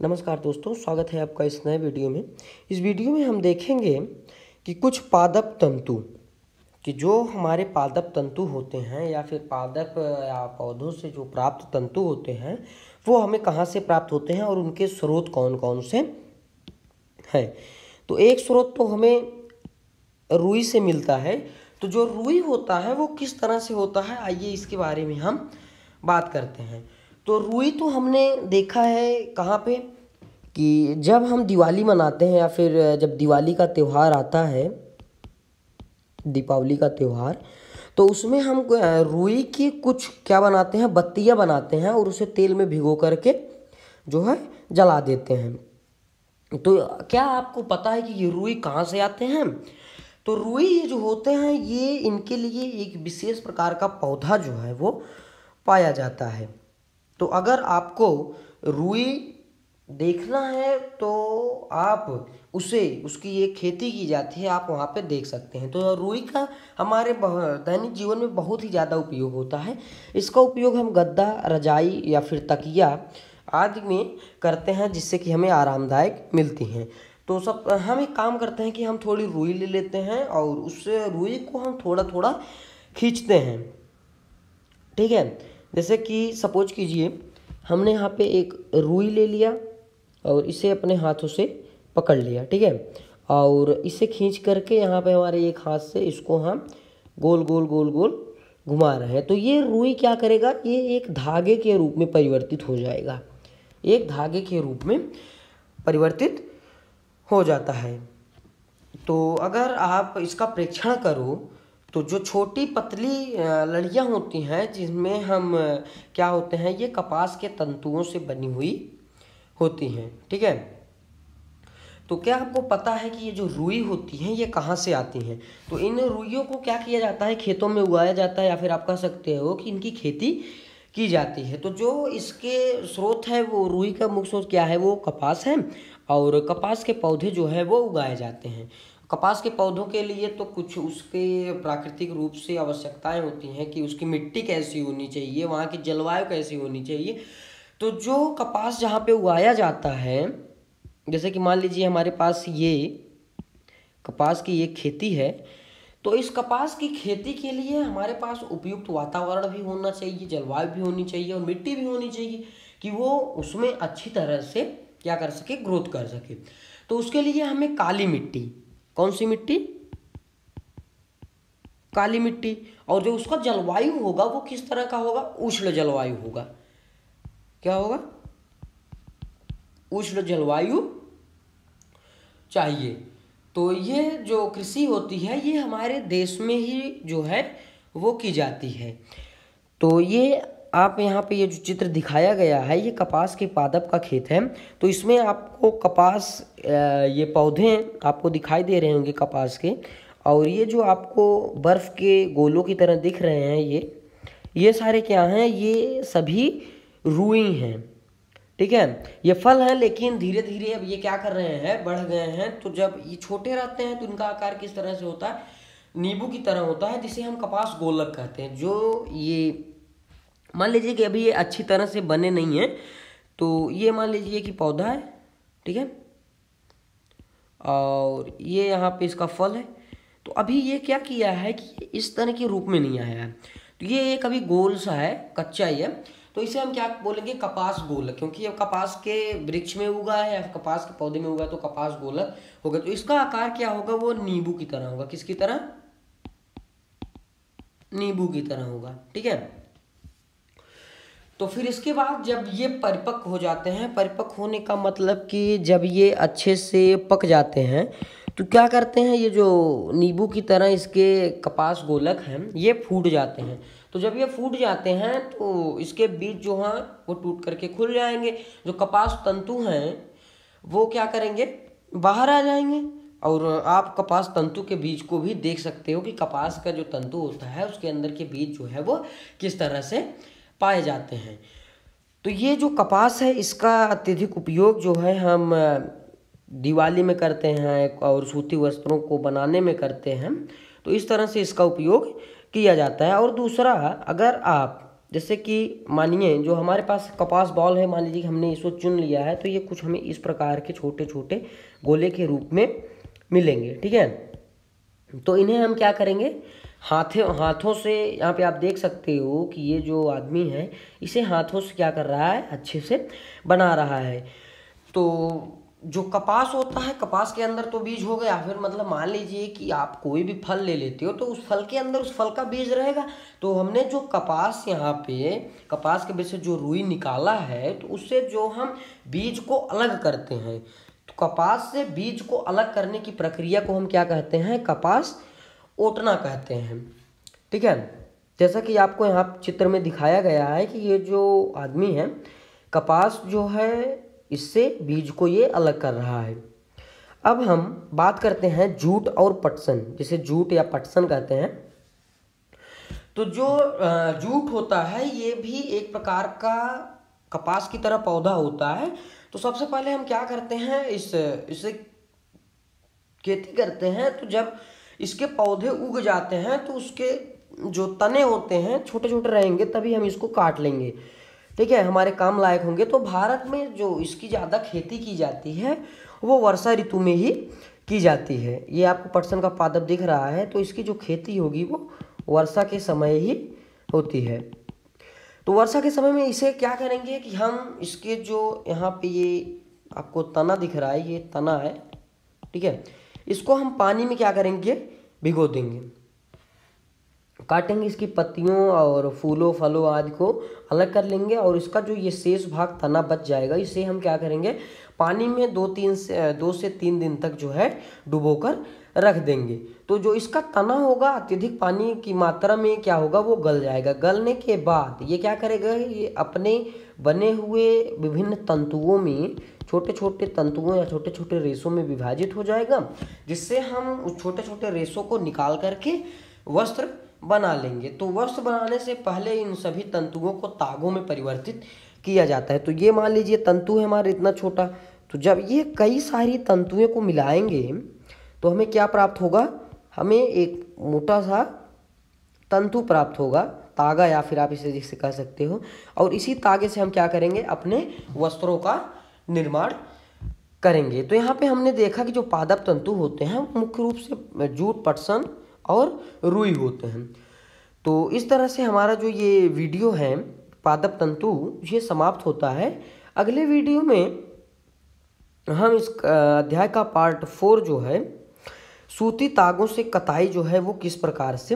नमस्कार दोस्तों, स्वागत है आपका इस नए वीडियो में। इस वीडियो में हम देखेंगे कि कुछ पादप तंतु, कि जो हमारे पादप तंतु होते हैं या फिर पादप, या पौधों से जो प्राप्त तंतु होते हैं, वो हमें कहाँ से प्राप्त होते हैं और उनके स्रोत कौन कौन से हैं। तो एक स्रोत तो हमें रुई से मिलता है। तो जो रुई होता है, वो किस तरह से होता है, आइए इसके बारे में हम बात करते हैं। तो रुई तो हमने देखा है कहाँ पे कि जब हम दिवाली मनाते हैं या फिर जब दिवाली का त्यौहार आता है, दीपावली का त्यौहार तो उसमें हम रुई की कुछ क्या बनाते हैं, बत्तियाँ बनाते हैं और उसे तेल में भिगो करके जो है जला देते हैं। तो क्या आपको पता है कि ये रुई कहाँ से आते हैं? तो रुई ये जो होते हैं, ये इनके लिए एक विशेष प्रकार का पौधा जो है वो पाया जाता है। तो अगर आपको रुई देखना है तो आप उसे, उसकी ये खेती की जाती है, आप वहाँ पे देख सकते हैं। तो रुई का हमारे दैनिक जीवन में बहुत ही ज़्यादा उपयोग होता है। इसका उपयोग हम गद्दा, रजाई या फिर तकिया आदि में करते हैं, जिससे कि हमें आरामदायक मिलती हैं। तो सब, हम एक काम करते हैं कि हम थोड़ी रुई ले लेते हैं और उस रुई को हम थोड़ा थोड़ा खींचते हैं। ठीक है? जैसे कि सपोज़ कीजिए, हमने यहाँ पे एक रुई ले लिया और इसे अपने हाथों से पकड़ लिया, ठीक है? और इसे खींच करके यहाँ पे हमारे एक हाथ से इसको हम गोल गोल गोल गोल घुमा रहे हैं। तो ये रुई क्या करेगा? ये एक धागे के रूप में परिवर्तित हो जाएगा। एक धागे के रूप में परिवर्तित हो जाता है। तो अगर आप इसका प्रेक्षण करो तो जो छोटी पतली लड़ियाँ होती हैं जिसमें हम क्या होते हैं, ये कपास के तंतुओं से बनी हुई होती हैं, ठीक है? तो क्या आपको पता है कि ये जो रुई होती हैं, ये कहाँ से आती हैं? तो इन रुइयों को क्या किया जाता है? खेतों में उगाया जाता है, या फिर आप कह सकते हो कि इनकी खेती की जाती है। तो जो इसके स्रोत है, वो रुई का मुख्य स्रोत क्या है? वो कपास है, और कपास के पौधे जो है, वो उगाए जाते हैं। कपास के पौधों के लिए तो कुछ उसके प्राकृतिक रूप से आवश्यकताएँ होती हैं कि उसकी मिट्टी कैसी होनी चाहिए, वहाँ की जलवायु कैसी होनी चाहिए। तो जो कपास जहाँ पे उगाया जाता है, जैसे कि मान लीजिए हमारे पास ये, कपास की ये खेती है तो इस कपास की खेती के लिए हमारे पास उपयुक्त वातावरण भी होना चाहिए, जलवायु भी होनी चाहिए और मिट्टी भी होनी चाहिए कि वो उसमें अच्छी तरह से क्या कर सके, ग्रोथ कर सके। तो उसके लिए हमें काली मिट्टी कौन सी मिट्टी? काली मिट्टी। और जो उसका जलवायु होगा, वो किस तरह का होगा? उष्ण जलवायु होगा। क्या होगा? उष्ण जलवायु चाहिए। तो ये जो कृषि होती है, ये हमारे देश में ही जो है, वो की जाती है। तो ये आप यहाँ पे ये जो चित्र दिखाया गया है, ये कपास के पादप का खेत है। तो इसमें आपको कपास ये पौधे आपको दिखाई दे रहे होंगे कपास के। और ये जो आपको बर्फ़ के गोलों की तरह दिख रहे हैं, ये ये सारे क्या हैं? ये सभी रुई हैं। ठीक है? ये फल हैं, लेकिन धीरे धीरे अब ये क्या कर रहे हैं, बढ़ गए हैं। तो जब ये छोटे रहते हैं तो इनका आकार किस तरह से होता है? नींबू की तरह होता है, जिसे हम कपास गोलक कहते हैं, जो ये मान लीजिए कि अभी ये अच्छी तरह से बने नहीं हैं तो ये मान लीजिए कि पौधा है, ठीक है? और ये यहाँ पे इसका फल है। तो अभी ये क्या किया है कि इस तरह के रूप में नहीं आया है। तो ये एक अभी गोल सा है, कच्चा ही है। तो इसे हम क्या बोलेंगे? कपास गोल क्योंकि ये कपास के वृक्ष में उगा है या कपास के पौधे में उगा तो कपास गोलक होगा। तो इसका आकार क्या होगा? वो नींबू की तरह होगा। किसकी तरह? नींबू की तरह होगा, ठीक है? तो फिर इसके बाद जब ये परिपक्व हो जाते हैं, परिपक्व होने का मतलब कि जब ये अच्छे से पक जाते हैं तो क्या करते हैं, ये जो नींबू की तरह इसके कपास गोलक हैं, ये फूट जाते हैं। तो जब ये फूट जाते हैं तो इसके बीज जो हैं, वो टूट करके खुल जाएँगे। जो कपास तंतु हैं, वो क्या करेंगे, बाहर आ जाएँगे। और आप कपास तंतु के बीज को भी देख सकते हो कि कपास का जो तंतु होता है, उसके अंदर के बीज जो है, वो किस तरह से पाए जाते हैं। तो ये जो कपास है, इसका अत्यधिक उपयोग जो है हम दिवाली में करते हैं और सूती वस्त्रों को बनाने में करते हैं। तो इस तरह से इसका उपयोग किया जाता है। और दूसरा, अगर आप, जैसे कि मानिए, जो हमारे पास कपास बॉल है, मान लीजिए कि हमने इसको चुन लिया है तो ये कुछ हमें इस प्रकार के छोटे छोटे गोले के रूप में मिलेंगे, ठीक है? तो इन्हें हम क्या करेंगे? हाथों हाथों से यहाँ पे आप देख सकते हो कि ये जो आदमी है, इसे हाथों से क्या कर रहा है? अच्छे से बना रहा है। तो जो कपास होता है, कपास के अंदर तो बीज हो गया। फिर मतलब मान लीजिए कि आप कोई भी फल ले लेते हो तो उस फल के अंदर उस फल का बीज रहेगा। तो हमने जो कपास यहाँ पे, कपास के बीच से जो रुई निकाला है तो उससे जो हम बीज को अलग करते हैं। तो कपास से बीज को अलग करने की प्रक्रिया को हम क्या कहते हैं? कपास ओटना कहते हैं। ठीक है? जैसा कि आपको यहाँ चित्र में दिखाया गया है कि ये जो आदमी है, कपास जो है, इससे बीज को ये अलग कर रहा है। अब हम बात करते हैं जूट और पटसन, जिसे जूट या पटसन कहते हैं। तो जो जूट होता है, ये भी एक प्रकार का कपास की तरह पौधा होता है। तो सबसे पहले हम क्या करते हैं, इस, इसे खेती करते हैं। तो जब इसके पौधे उग जाते हैं तो उसके जो तने होते हैं छोटे छोटे रहेंगे, तभी हम इसको काट लेंगे। ठीक है, हमारे काम लायक होंगे। तो भारत में जो इसकी ज़्यादा खेती की जाती है, वो वर्षा ऋतु में ही की जाती है। ये आपको पटसन का पादप दिख रहा है तो इसकी जो खेती होगी, वो वर्षा के समय ही होती है। तो वर्षा के समय में इसे क्या करेंगे कि हम इसके जो यहाँ पे ये आपको तना दिख रहा है, ये तना है, ठीक है? इसको हम पानी में क्या करेंगे? भिगो देंगे। काटेंगे इसकी पत्तियों और फूलों, फलों आदि को अलग कर लेंगे और इसका जो ये शेष भाग तना बच जाएगा। इसे हम क्या करेंगे? पानी में दो तीन से, दो से तीन दिन तक जो है डुबोकर रख देंगे। तो जो इसका तना होगा, अत्यधिक पानी की मात्रा में क्या होगा? वो गल जाएगा। गलने के बाद ये क्या करेगा? ये अपने बने हुए विभिन्न तंतुओं में छोटे छोटे तंतुओं या छोटे छोटे रेसों में विभाजित हो जाएगा, जिससे हम उस छोटे छोटे रेसों को निकाल करके वस्त्र बना लेंगे। तो वस्त्र बनाने से पहले इन सभी तंतुओं को तागों में परिवर्तित किया जाता है। तो ये मान लीजिए तंतु है हमारा इतना छोटा। तो जब ये कई सारी तंतुओं को मिलाएँगे तो हमें क्या प्राप्त होगा? हमें एक मोटा सा तंतु प्राप्त होगा, तागा या फिर आप इसे जिससे कह सकते हो। और इसी तागे से हम क्या करेंगे? अपने वस्त्रों का निर्माण करेंगे। तो यहाँ पे हमने देखा कि जो पादप तंतु होते हैं मुख्य रूप से जूट, पटसन और रुई होते हैं। तो इस तरह से हमारा जो ये वीडियो है, पादप तंतु, ये समाप्त होता है। अगले वीडियो में हम इस अध्याय का पार्ट फोर जो है, सूती तागों से कताई जो है, वो किस प्रकार से